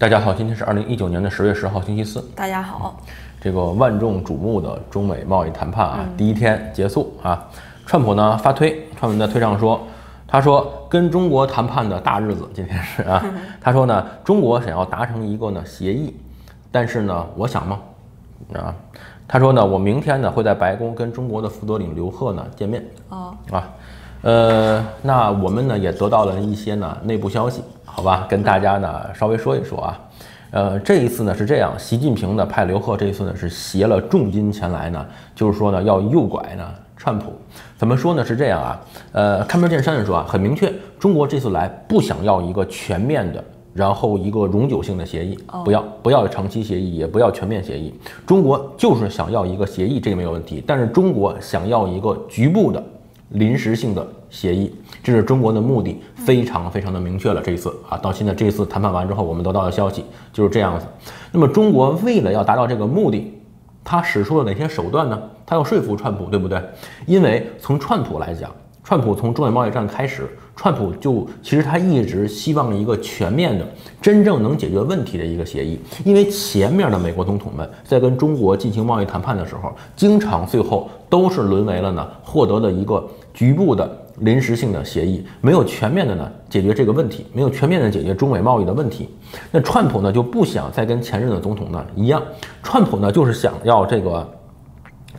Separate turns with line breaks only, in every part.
大家好，今天是二零一九年的十月十号，星期四。
大家好，
这个万众瞩目的中美贸易谈判啊，第一天结束啊。川普呢发推，川普在推上说，他说跟中国谈判的大日子今天是啊，他说呢，中国想要达成一个呢协议，但是呢，我想吗？啊，他说呢，我明天呢会在白宫跟中国的副总理刘鹤呢见面。
哦，
啊，呃，那我们呢也得到了一些呢内部消息，好吧，跟大家呢稍微说一说啊。呃，这一次呢是这样，习近平呢派刘鹤这一次呢是携了重金前来呢，就是说呢要诱拐呢川普。怎么说呢？是这样啊，呃，开门见山的说啊，很明确，中国这次来不想要一个全面的，然后一个永久性的协议，不要不要长期协议，也不要全面协议，中国就是想要一个协议，这个没有问题。但是中国想要一个局部的。临时性的协议，这是中国的目的，非常非常的明确了。这一次啊，到现在这一次谈判完之后，我们得到的消息就是这样子。那么，中国为了要达到这个目的，他使出了哪些手段呢？他要说服川普，对不对？因为从川普来讲。川普从中美贸易战开始，川普就其实他一直希望一个全面的、真正能解决问题的一个协议。因为前面的美国总统们在跟中国进行贸易谈判的时候，经常最后都是沦为了呢获得了一个局部的临时性的协议，没有全面的呢解决这个问题，没有全面的解决中美贸易的问题。那川普呢就不想再跟前任的总统呢一样，川普呢就是想要这个。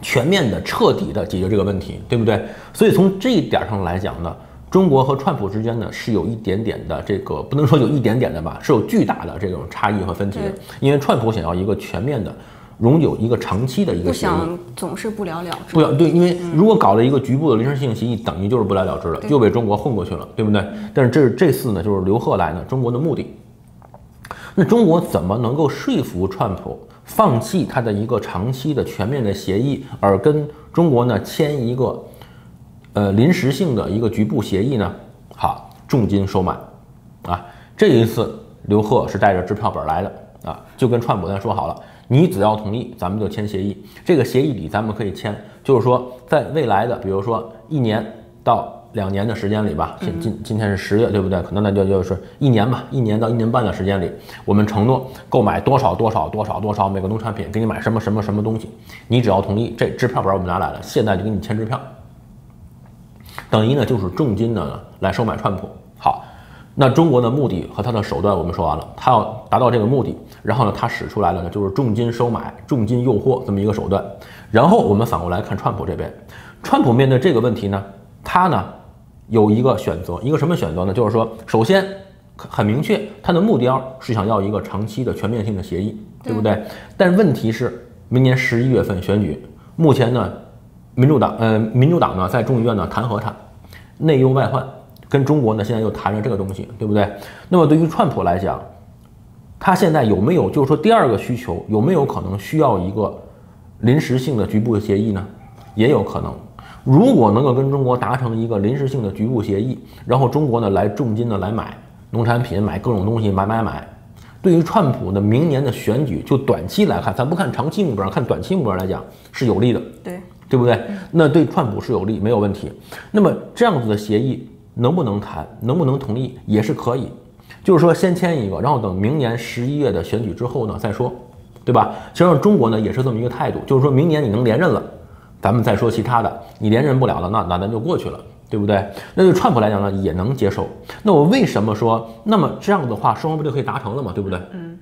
全面的、彻底的解决这个问题，对不对？所以从这一点上来讲呢，中国和川普之间呢是有一点点的这个，不能说有一点点的吧，是有巨大的这种差异和分歧的。因为川普想要一个全面的、永久、一个长期的一个协议，
不想总是不了了之。
不要对，因为如果搞了一个局部的临时性协议，等于就是不了了之了，又被中国混过去了，对不对？但是这是这次呢，就是刘鹤来呢，中国的目的。那中国怎么能够说服川普？放弃他的一个长期的全面的协议，而跟中国呢签一个呃临时性的一个局部协议呢？好，重金收买啊！这一次刘贺是带着支票本来的啊，就跟川普咱说好了，你只要同意，咱们就签协议。这个协议里咱们可以签，就是说在未来的，比如说一年到。两年的时间里吧，今今今天是十月，对不对？可能那就就是一年吧，一年到一年半的时间里，我们承诺购买多少多少多少多少每个农产品，给你买什么什么什么东西，你只要同意，这支票本我们拿来了，现在就给你签支票，等于呢就是重金呢来收买川普。好，那中国的目的和他的手段我们说完了，他要达到这个目的，然后呢他使出来了呢就是重金收买、重金诱惑这么一个手段。然后我们反过来看川普这边，川普面对这个问题呢，他呢？有一个选择，一个什么选择呢？就是说，首先很明确，他的目标是想要一个长期的全面性的协议，对不对？但问题是，明年十一月份选举，目前呢，民主党，呃，民主党呢在众议院呢弹劾他，内忧外患，跟中国呢现在又谈着这个东西，对不对？那么对于川普来讲，他现在有没有就是说第二个需求，有没有可能需要一个临时性的局部的协议呢？也有可能。如果能够跟中国达成一个临时性的局部协议，然后中国呢来重金的来买农产品，买各种东西，买买买，对于川普的明年的选举，就短期来看，咱不看长期目标，看短期目标来讲是有利的，
对
对不对？那对川普是有利，没有问题。那么这样子的协议能不能谈，能不能同意也是可以，就是说先签一个，然后等明年十一月的选举之后呢再说，对吧？其实中国呢也是这么一个态度，就是说明年你能连任了。咱们再说其他的，你连任不了了，那那咱就过去了，对不对？那对川普来讲呢，也能接受。那我为什么说，那么这样的话，双方不就可以达成了嘛，对不对？
嗯。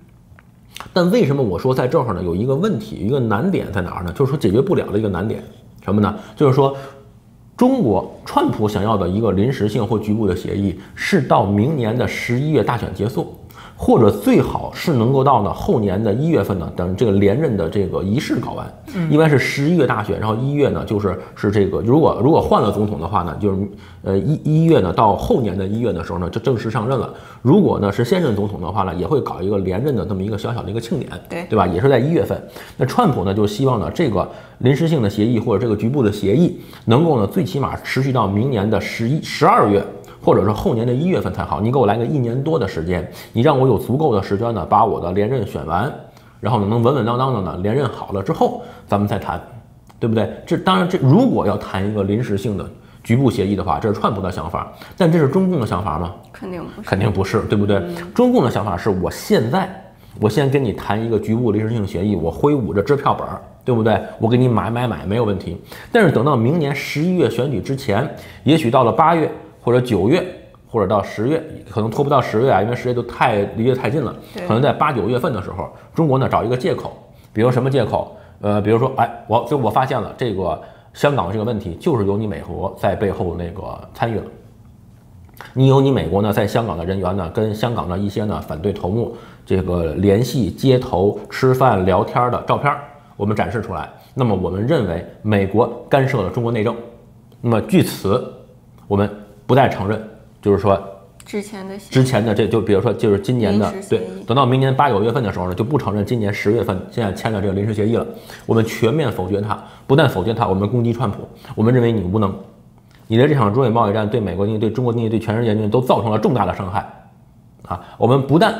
但为什么我说在这儿呢？有一个问题，一个难点在哪儿呢？就是说解决不了的一个难点，什么呢？就是说，中国川普想要的一个临时性或局部的协议，是到明年的十一月大选结束。或者最好是能够到呢后年的一月份呢，等这个连任的这个仪式搞完，一般是十一月大选，然后一月呢就是是这个，如果如果换了总统的话呢，就是呃一一月呢到后年的一月的时候呢就正式上任了。如果呢是现任总统的话呢，也会搞一个连任的这么一个小小的一个庆典，
对
对吧？也是在一月份。那川普呢就希望呢这个临时性的协议或者这个局部的协议能够呢最起码持续到明年的十一十二月。或者是后年的一月份才好，你给我来个一年多的时间，你让我有足够的时间呢，把我的连任选完，然后呢能稳稳当当的呢连任好了之后，咱们再谈，对不对？这当然，这如果要谈一个临时性的局部协议的话，这是川普的想法，但这是中共的想法吗？
肯定不是，
肯定不是，对不对？中共的想法是我现在我先跟你谈一个局部临时性协议，我挥舞着支票本儿，对不对？我给你买买买没有问题。但是等到明年十一月选举之前，也许到了八月或者九月，或者到十月，可能拖不到十月啊，因为十月都太离得太近了。可能在八九月份的时候，中国呢找一个借口，比如什么借口？呃，比如说，哎，我就我发现了这个香港这个问题，就是由你美国在背后那个参与了。你有你美国呢，在香港的人员呢，跟香港的一些呢反对头目这个联系、接头、吃饭、聊天的照片，我们展示出来。那么我们认为美国干涉了中国内政。那么据此，我们不再承认，就是说
之前的
之前的这就比如说就是今年的对，等到明年八九月份的时候呢，就不承认今年十月份现在签的这个临时协议了。我们全面否决它，不但否决它，我们攻击川普，我们认为你无能。你的这场中美贸易战对美国经济、对中国经济、对全世界经济都造成了重大的伤害，啊，我们不但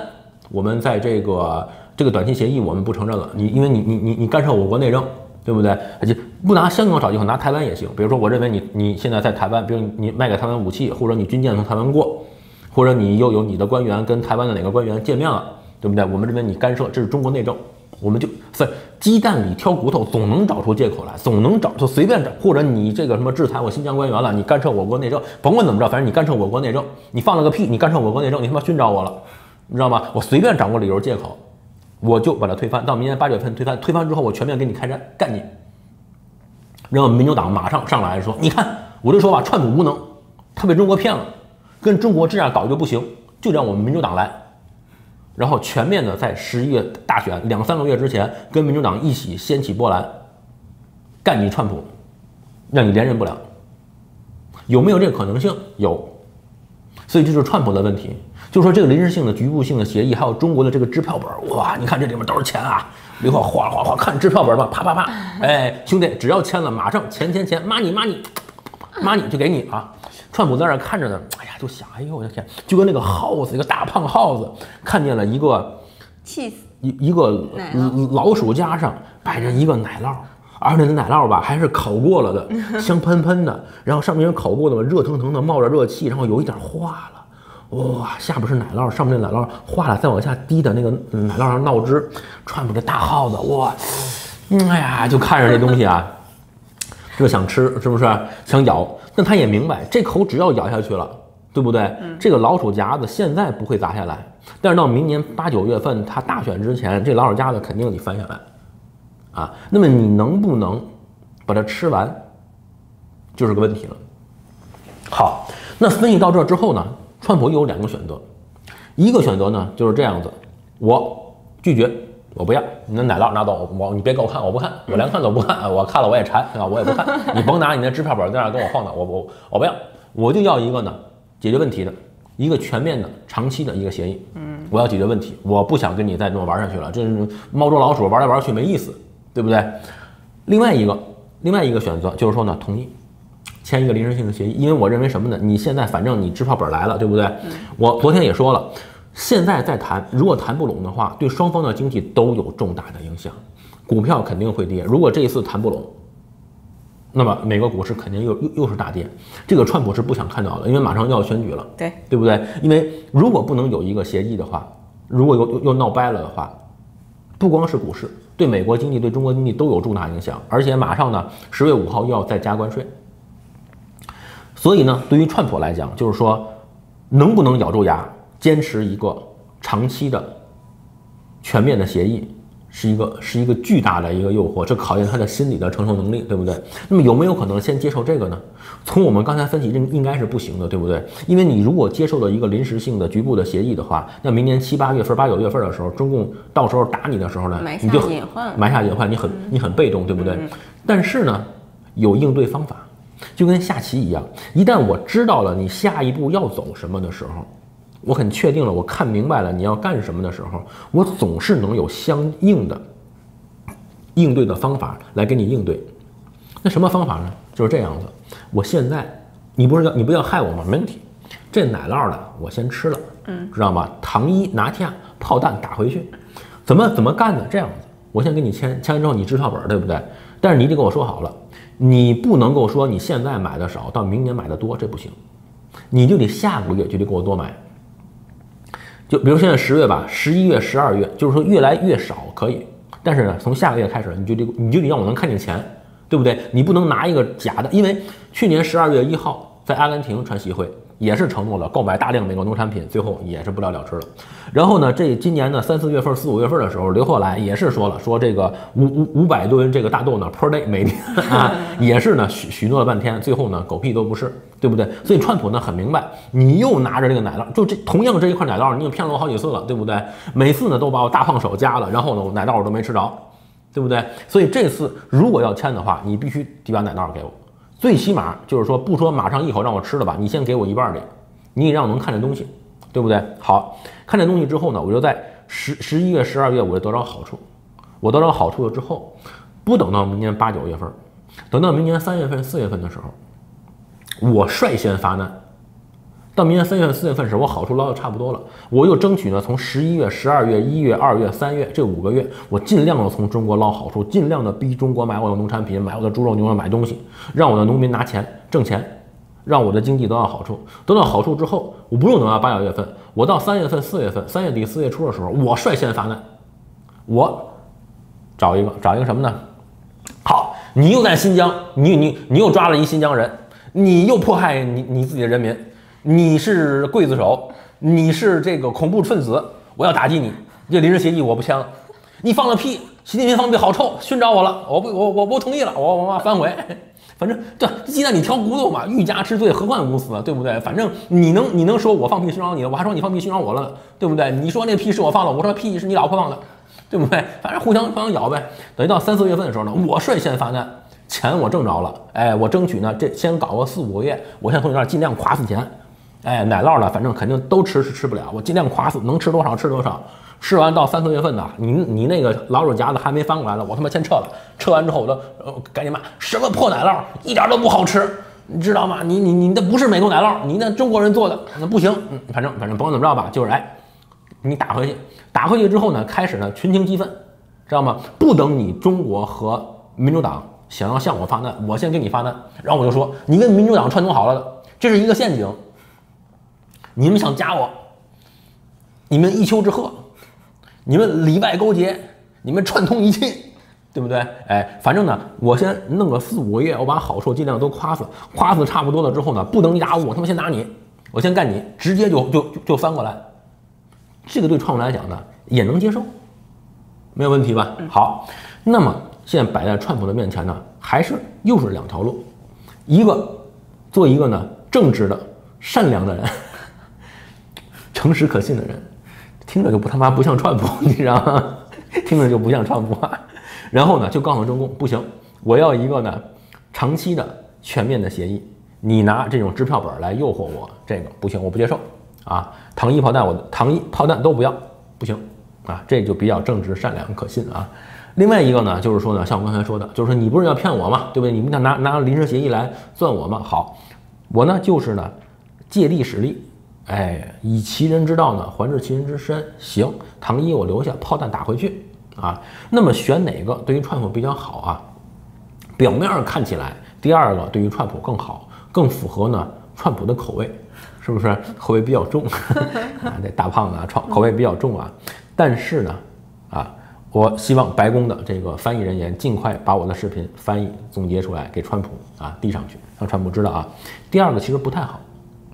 我们在这个这个短期协议我们不承认了，你因为你你你你干涉我国内政，对不对？而且不拿香港找借口，拿台湾也行。比如说，我认为你你现在在台湾，比如你卖给台湾武器，或者你军舰从台湾过，或者你又有你的官员跟台湾的哪个官员见面了，对不对？我们认为你干涉，这是中国内政。我们就在鸡蛋里挑骨头，总能找出借口来，总能找就随便找，或者你这个什么制裁我新疆官员了，你干涉我国内政，甭管怎么着，反正你干涉我国内政，你放了个屁，你干涉我国内政，你他妈熏着我了，你知道吗？我随便找个理由借口，我就把它推翻，到明年八月份推翻，推翻之后我全面给你开战，干你。然后民主党马上上来说，你看我就说吧，川普无能，他被中国骗了，跟中国这样搞就不行，就让我们民主党来。然后全面的在十一月大选两三个月之前，跟民主党一起掀起波澜，干你川普，让你连任不了。有没有这个可能性？有。所以这就是川普的问题，就说这个临时性的局部性的协议，还有中国的这个支票本，哇，你看这里面都是钱啊，刘浩哗哗哗，看支票本吧，啪啪啪，哎，兄弟，只要签了，马上钱钱钱，money money money 就给你啊。川普在那看着呢，哎呀，就想，哎呦我的天，就跟那个耗子，一个大胖耗子，看见了一个
气死
一一个老鼠夹上摆着一个奶酪，而且那奶酪吧还是烤过了的，香喷喷的，然后上面有烤过的嘛，热腾腾的，冒着热气，然后有一点化了，哇，下边是奶酪，上面那奶酪化了，再往下滴的那个奶酪上闹汁，川普这大耗子，哇，哎呀，就看着这东西啊，就想吃，是不是想咬？但他也明白，这口只要咬下去了，对不对？这个老鼠夹子现在不会砸下来，但是到明年八九月份他大选之前，这老鼠夹子肯定得翻下来，啊，那么你能不能把它吃完，就是个问题了。好，那分析到这之后呢，川普有两个选择，一个选择呢就是这样子，我拒绝。我不要你那奶酪拿走，我你别给我看，我不看，我连看都不看，我看了我也馋，对吧？我也不看，你甭拿你那支票本在那跟我晃荡，我我我不要，我就要一个呢解决问题的一个全面的长期的一个协议，嗯，我要解决问题，我不想跟你再这么玩下去了，这是猫捉老鼠玩来玩去没意思，对不对？另外一个另外一个选择就是说呢，同意签一个临时性的协议，因为我认为什么呢？你现在反正你支票本来了，对不对？我昨天也说了。现在再谈，如果谈不拢的话，对双方的经济都有重大的影响，股票肯定会跌。如果这一次谈不拢，那么美国股市肯定又又又是大跌。这个川普是不想看到的，因为马上要选举了，
对
对不对？因为如果不能有一个协议的话，如果又又闹掰了的话，不光是股市，对美国经济、对中国经济都有重大影响。而且马上呢，十月五号又要再加关税，所以呢，对于川普来讲，就是说能不能咬住牙？坚持一个长期的、全面的协议，是一个是一个巨大的一个诱惑，这考验他的心理的承受能力，对不对？那么有没有可能先接受这个呢？从我们刚才分析，应应该是不行的，对不对？因为你如果接受了一个临时性的局部的协议的话，那明年七八月份、八九月份的时候，中共到时候打你的时候呢，你就
隐患，
埋下隐患，你很你很被动，对不对？但是呢，有应对方法，就跟下棋一样，一旦我知道了你下一步要走什么的时候。我很确定了，我看明白了你要干什么的时候，我总是能有相应的应对的方法来给你应对。那什么方法呢？就是这样子。我现在，你不是要你不要害我吗？没问题。这奶酪呢，我先吃了，嗯，知道吗？糖衣拿下，炮弹打回去。怎么怎么干呢？这样子，我先给你签，签完之后你支票本，对不对？但是你得跟我说好了，你不能够说你现在买的少，到明年买的多，这不行。你就得下个月就得给我多买。就比如现在十月吧，十一月、十二月，就是说越来越少可以，但是呢，从下个月开始，你就得你就得让我能看见钱，对不对？你不能拿一个假的，因为去年十二月一号在阿根廷传习会也是承诺了购买大量美国农产品，最后也是不了了之了。然后呢，这今年的三四月份、四五月份的时候，刘鹤来也是说了，说这个五五五百吨这个大豆呢 per day 每天啊，也是呢许许诺了半天，最后呢狗屁都不是，对不对？所以川普呢很明白，你又拿着这个奶酪，就这同样这一块奶酪，你又骗了我好几次了，对不对？每次呢都把我大胖手夹了，然后呢我奶酪我都没吃着，对不对？所以这次如果要签的话，你必须得把奶酪给我，最起码就是说不说马上一口让我吃了吧，你先给我一半儿的，你也让我能看见东西。对不对？好看这东西之后呢，我就在十十一月、十二月，我就得到好处。我得到好处了之后，不等到明年八九月份，等到明年三月份、四月份的时候，我率先发难。到明年三月份、四月份时，我好处捞的差不多了，我又争取呢，从十一月、十二月、一月、二月、三月这五个月，我尽量的从中国捞好处，尽量的逼中国买我的农产品、买我的猪肉、牛肉、买东西，让我的农民拿钱挣钱。让我的经济得到好处，得到好处之后，我不用等到八九月份，我到三月份、四月份，三月底、四月初的时候，我率先发难，我找一个找一个什么呢？好，你又在新疆，你你你又抓了一新疆人，你又迫害你你自己的人民，你是刽子手，你是这个恐怖分子，我要打击你，这临时协议我不签了，你放了屁，习近平放屁好臭，熏着我了，我不我我不同意了，我我反悔。反正对鸡蛋里挑骨头嘛，欲加之罪，何患无辞，对不对？反正你能你能说我放屁熏着你了，我还说你放屁熏着我了呢，对不对？你说那屁是我放的，我说屁是你老婆放的，对不对？反正互相互相咬呗。等于到三四月份的时候呢，我率先发难，钱我挣着了，哎，我争取呢这先搞个四五个月，我先从你那儿尽量垮死钱，哎，奶酪呢，反正肯定都吃是吃不了，我尽量夸死，能吃多少吃多少。吃完到三四月份呢，你你那个老鼠夹子还没翻过来呢，我他妈先撤了。撤完之后我都呃赶紧骂什么破奶酪，一点都不好吃，你知道吗？你你你那不是美国奶酪，你那中国人做的那不行。嗯，反正反正甭管怎么着吧，就是哎，你打回去，打回去之后呢，开始呢群情激愤，知道吗？不等你中国和民主党想要向我发难，我先给你发难。然后我就说你跟民主党串通好了的，这是一个陷阱，你们想加我，你们一丘之貉。你们里外勾结，你们串通一气，对不对？哎，反正呢，我先弄个四五个月，我把好处尽量都夸死，夸死差不多了之后呢，不能压我，他妈先打你，我先干你，直接就就就翻过来。这个对川普来讲呢，也能接受，没有问题吧？好，那么现在摆在川普的面前呢，还是又是两条路，一个做一个呢正直的、善良的人，诚实可信的人。听着就不他妈不像川普，你知道吗？听着就不像川普。然后呢，就告诉中共不行，我要一个呢长期的全面的协议。你拿这种支票本来诱惑我，这个不行，我不接受啊！糖衣炮弹，我糖衣炮弹都不要，不行啊！这就比较正直、善良、可信啊。另外一个呢，就是说呢，像我刚才说的，就是说你不是要骗我吗？对不对？你们想拿拿临时协议来算我吗？好，我呢就是呢借力使力。哎，以其人之道呢，还治其人之身。行，糖衣我留下，炮弹打回去啊。那么选哪个对于川普比较好啊？表面上看起来，第二个对于川普更好，更符合呢川普的口味，是不是？口味比较重 啊，这大胖子啊，口口味比较重啊。但是呢，啊，我希望白宫的这个翻译人员尽快把我的视频翻译总结出来，给川普啊递上去，让川普知道啊。第二个其实不太好。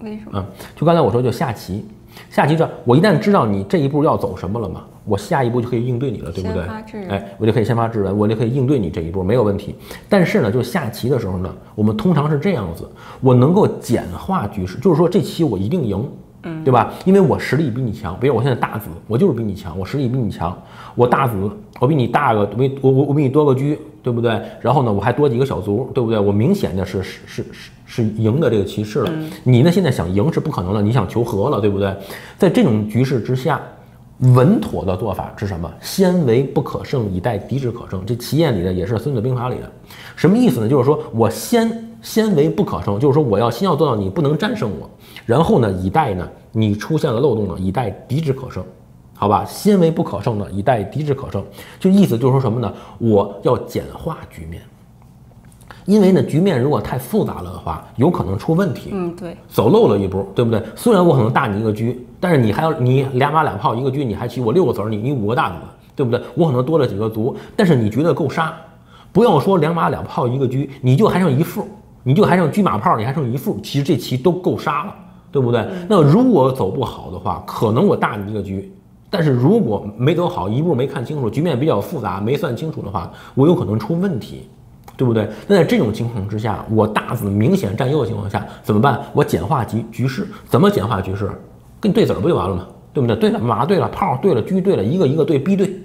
为什么？
嗯，就刚才我说，就下棋，下棋这我一旦知道你这一步要走什么了嘛，我下一步就可以应对你了，对不对？哎，我就可以先发制人，我就可以应对你这一步，没有问题。但是呢，就下棋的时候呢，我们通常是这样子，我能够简化局势，就是说这棋我一定赢，嗯，对吧？因为我实力比你强，比如我现在大子，我就是比你强，我实力比你强，我大子，我比你大个，比我我我比你多个车，对不对？然后呢，我还多几个小卒，对不对？我明显的是是是是。是赢的这个骑士了，你呢？现在想赢是不可能了，你想求和了，对不对？在这种局势之下，稳妥的做法是什么？先为不可胜，以待敌之可胜。这棋谚里的也是《孙子兵法》里的，什么意思呢？就是说我先先为不可胜，就是说我要先要做到你不能战胜我，然后呢，以待呢你出现了漏洞呢，以待敌之可胜，好吧？先为不可胜呢，以待敌之可胜，就意思就是说什么呢？我要简化局面。因为呢，局面如果太复杂了的话，有可能出问题。
嗯，对，
走漏了一步，对不对？虽然我可能大你一个车，但是你还要你两马两炮一个车，你还骑我六个子儿，你你五个大子，对不对？我可能多了几个卒，但是你觉得够杀？不要说两马两炮一个车，你就还剩一副，你就还剩车马炮，你还剩一副，其实这棋都够杀了，对不对？那如果走不好的话，可能我大你一个车，但是如果没走好，一步没看清楚，局面比较复杂，没算清楚的话，我有可能出问题，对不对？那在这种情况之下，我大子明显占优的情况下，怎么办？我简化局局势，怎么简化局势？跟你对子儿不就完了吗？对不对？对了，马对了，炮对了，车对了，一个一个对，逼对，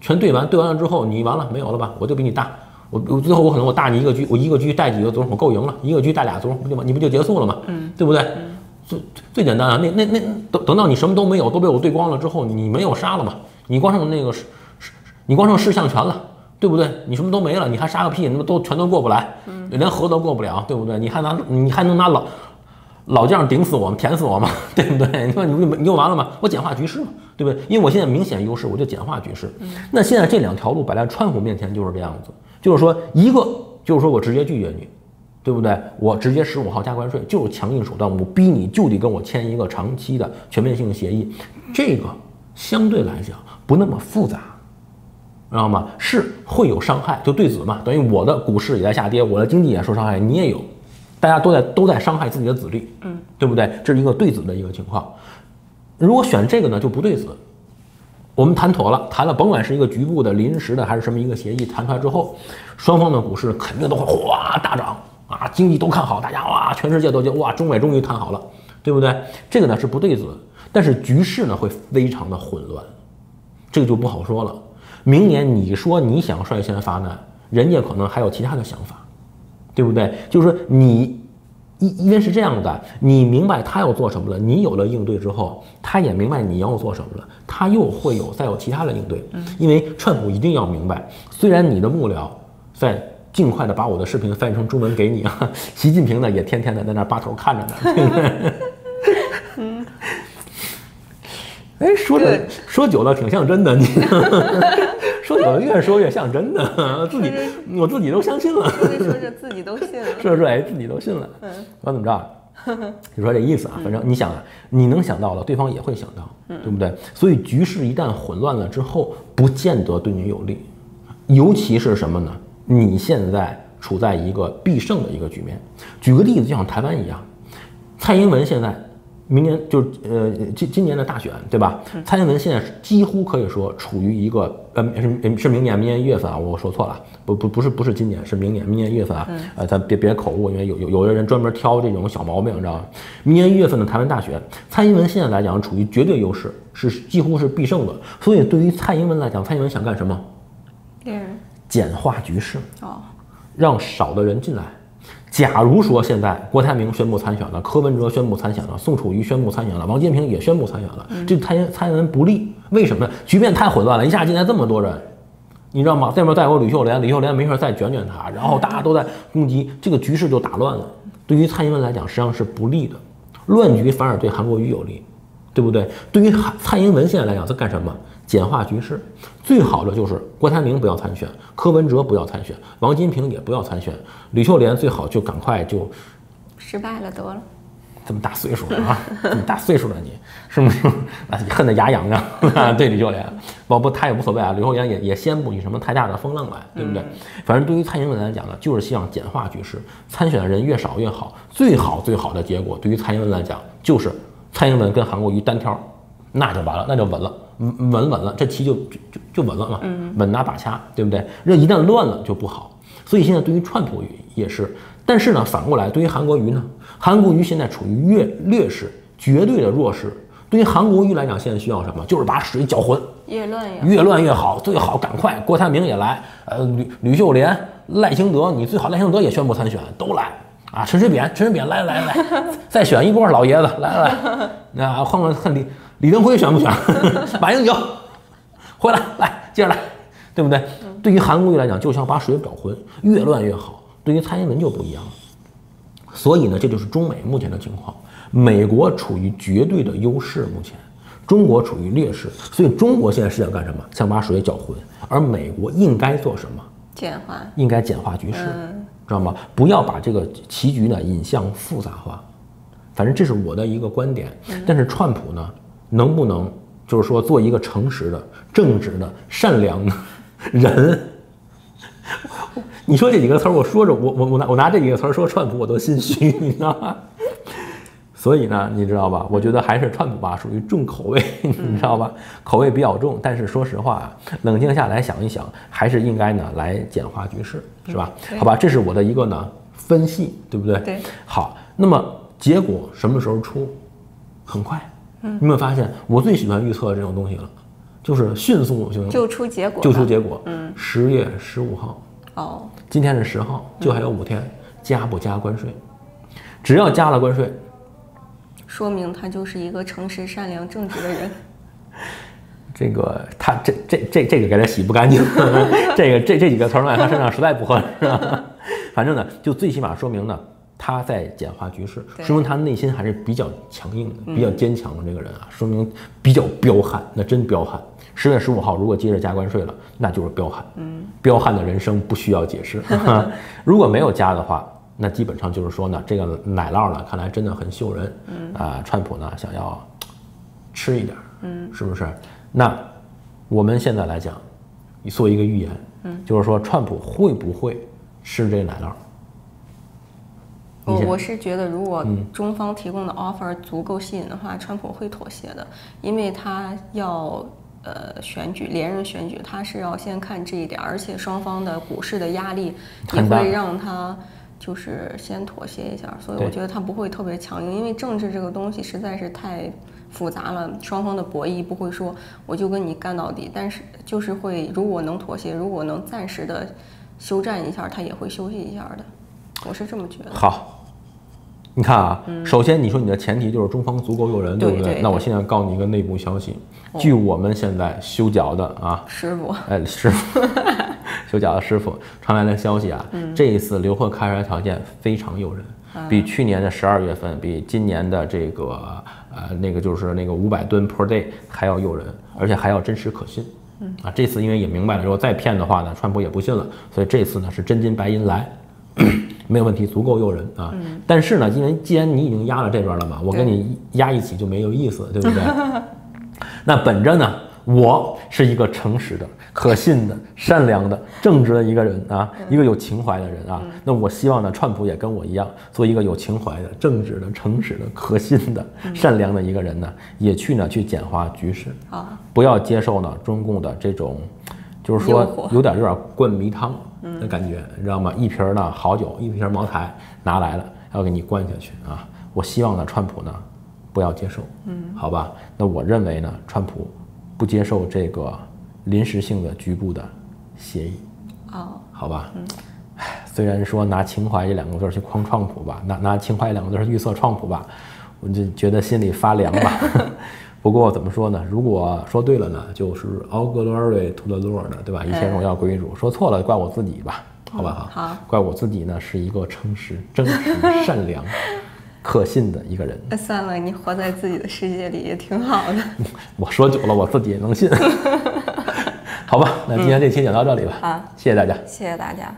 全对完，对完了之后，你完了没有了吧？我就比你大。我我最后我可能我大你一个车，我一个车带几个卒，我够赢了。一个车带俩卒，不就你不就结束了吗？嗯，对不对？最最简单啊，那那那等等到你什么都没有，都被我对光了之后，你没有杀了嘛？你光剩那个是是，你光剩士象权了，对不对？你什么都没了，你还杀个屁？那么都全都过不来，连河都过不了，对不对？你还拿你还能拿老老将顶死我们，填死我吗？对不对？你说你不你就完了吗？我简化局势嘛，对不对？因为我现在明显优势，我就简化局势。那现在这两条路摆在川普面前就是这样子。就是说，一个就是说我直接拒绝你，对不对？我直接十五号加关税，就是强硬手段，我逼你就得跟我签一个长期的全面性协议。这个相对来讲不那么复杂，知道吗？是会有伤害，就对子嘛，等于我的股市也在下跌，我的经济也受伤害，你也有，大家都在都在伤害自己的子弟，嗯，对不对？这是一个对子的一个情况。如果选这个呢，就不对子。我们谈妥了，谈了，甭管是一个局部的、临时的，还是什么一个协议，谈出来之后，双方的股市肯定都会哗大涨啊，经济都看好，大家哇，全世界都觉得哇，中美终于谈好了，对不对？这个呢是不对子，但是局势呢会非常的混乱，这个就不好说了。明年你说你想率先发难，人家可能还有其他的想法，对不对？就是说你。因因为是这样的，你明白他要做什么了，你有了应对之后，他也明白你要做什么了，他又会有再有其他的应对。嗯，因为川普一定要明白，虽然你的幕僚在尽快的把我的视频翻译成中文给你啊，习近平呢也天天的在那扒头看着呢。嗯，哎，说着说久了挺像真的，你。说越说越像真的，自己我自己都相信了。
说着说着自己都信了。
说说哎，自己都信了。嗯，管怎么着？就说这意思啊。反正你想啊，你能想到的，对方也会想到，对不对？所以局势一旦混乱了之后，不见得对你有利。尤其是什么呢？你现在处在一个必胜的一个局面。举个例子，就像台湾一样，蔡英文现在。明年就是呃今今年的大选对吧？蔡英文现在几乎可以说处于一个呃是是明年明年一月份啊，我说错了，不不不是不是今年是明年明年一月份啊，呃咱别别口误，因为有有有的人专门挑这种小毛病，你知道吗？明年一月份的台湾大选，蔡英文现在来讲处于绝对优势，是几乎是必胜的。所以对于蔡英文来讲，蔡英文想干什么？简化局势哦，让少的人进来。假如说现在郭台铭宣布参选了，柯文哲宣布参选了，宋楚瑜宣布参选了，王金平也宣布参选了，这蔡英蔡英文不利，为什么呢？局面太混乱了，一下进来这么多人，你知道吗？这边再有吕秀莲，吕秀莲没事再卷卷他，然后大家都在攻击，这个局势就打乱了。对于蔡英文来讲，实际上是不利的，乱局反而对韩国瑜有利，对不对？对于韩蔡英文现在来讲，他干什么？简化局势，最好的就是郭台铭不要参选，柯文哲不要参选，王金平也不要参选，吕秀莲最好就赶快就
失败了得了。
这么大岁数了啊，这么大岁数了你是不是 啊恨得牙痒痒？对吕秀莲，不不他也无所谓啊，吕秀莲也也掀不起什么太大的风浪来，对不对？反正对于蔡英文来讲呢，就是希望简化局势，参选的人越少越好，最好最好的结果对于蔡英文来讲就是蔡英文跟韩国瑜单挑，那就完了，那就稳了。稳稳了，这棋就就就就稳了嘛，稳拿把掐，对不对？这一旦乱了就不好。所以现在对于川普也是，但是呢，反过来对于韩国鱼呢，韩国鱼现在处于劣劣势，绝对的弱势。对于韩国鱼来讲，现在需要什么？就是把水搅浑，
越乱
越越乱越好，最好赶快。郭台铭也来，呃，吕吕秀莲、赖清德，你最好赖清德也宣布参选，都来啊！陈水扁，陈水扁来来来，再选一波老爷子，来来，那换个看李。李登辉选不选？马英九回来，来接着来，对不对？对于韩国瑜来讲，就像把水搅浑，越乱越好。对于蔡英文就不一样了。所以呢，这就是中美目前的情况。美国处于绝对的优势，目前中国处于劣势。所以中国现在是想干什么？想把水搅浑。而美国应该做什么？
简化，
应该简化局势，知道吗？不要把这个棋局呢引向复杂化。反正这是我的一个观点。但是川普呢？能不能就是说做一个诚实的、正直的、善良的人？你说这几个词儿，我说着，我我我拿我拿这几个词儿说川普，我都心虚，你知道吗？所以呢，你知道吧？我觉得还是川普吧，属于重口味，你知道吧？口味比较重。但是说实话啊，冷静下来想一想，还是应该呢来简化局势，是吧？
对
好吧，这是我的一个呢分析，对不对？
对。
好，那么结果什么时候出？很快。嗯。你有没有发现，我最喜欢预测这种东西了，就是迅速性
就出结果，
就出结果。嗯。十月十五号，
哦，
今天是十号，就还有五天，加不加关税？只要加了关税，
说明他就是一个诚实、善良、正直的人。
这个他这这这这个给他洗不干净，这个这这几个词儿在他身上实在不合适。反正呢，就最起码说明呢，他在简化局势，说明他内心还是比较强硬的，比较坚强的这个人啊，说明比较彪悍，那真彪悍。十月十五号如果接着加关税了，那就是彪悍。嗯，彪悍的人生不需要解释。如果没有加的话，那基本上就是说呢，这个奶酪呢，看来真的很秀人。嗯啊，川普呢想要吃一点，嗯，是不是？那我们现在来讲，做一个预言，嗯，就是说川普会不会吃这个奶酪？
我我是觉得，如果中方提供的 offer 足够吸引的话，川普会妥协的，因为他要呃选举连任选举，他是要先看这一点，而且双方的股市的压力也会让他就是先妥协一下，所以我觉得他不会特别强硬，因为政治这个东西实在是太复杂了，双方的博弈不会说我就跟你干到底，但是就是会如果能妥协，如果能暂时的休战一下，他也会休息一下的，我是这么觉得。
好，你看啊，首先你说你的前提就是中方足够诱人，对？
不对？
那我现在告诉你一个内部消息，据我们现在修脚的啊，
师傅，
哎，师傅，修脚的师傅传来的消息啊，这一次刘贺开出来条件非常诱人，比去年的十二月份，比今年的这个呃那个就是那个五百吨 per day 还要诱人，而且还要真实可信。啊，这次因为也明白了，如果再骗的话呢，川普也不信了，所以这次呢是真金白银来，没有问题，足够诱人啊。但是呢，因为既然你已经压了这边了嘛，我跟你压一起就没有意思，对不对？那本着呢，我是一个诚实的、可信的、善良的、正直的一个人啊，一个有情怀的人啊。那我希望呢，川普也跟我一样，做一个有情怀的、正直的、诚实的、可信的、善良的一个人呢，也去呢去简化局势，
啊，
不要接受呢中共的这种，就是说有点有点灌迷汤的感觉，你知道吗？一瓶儿呢好酒，一瓶儿茅台拿来了，要给你灌下去啊！我希望呢，川普呢不要接受，嗯，好吧？那我认为呢，川普不接受这个临时性的局部的协议，
哦，
好吧？唉，虽然说拿情怀这两个字儿去框川普吧，拿拿情怀两个字儿预测川普吧，我就觉得心里发凉吧。不过怎么说呢？如果说对了呢，就是 all glory to the Lord，对吧？一切荣耀归于主。说错了，怪我自己吧，好吧？
嗯好
怪我自己呢，是一个诚实、真实、善良、可信的一个人。
那算了，你活在自己的世界里也挺好的。
我说久了，我自己也能信。好吧，那今天这期讲到这里吧。
好
谢谢大家。
谢谢大家。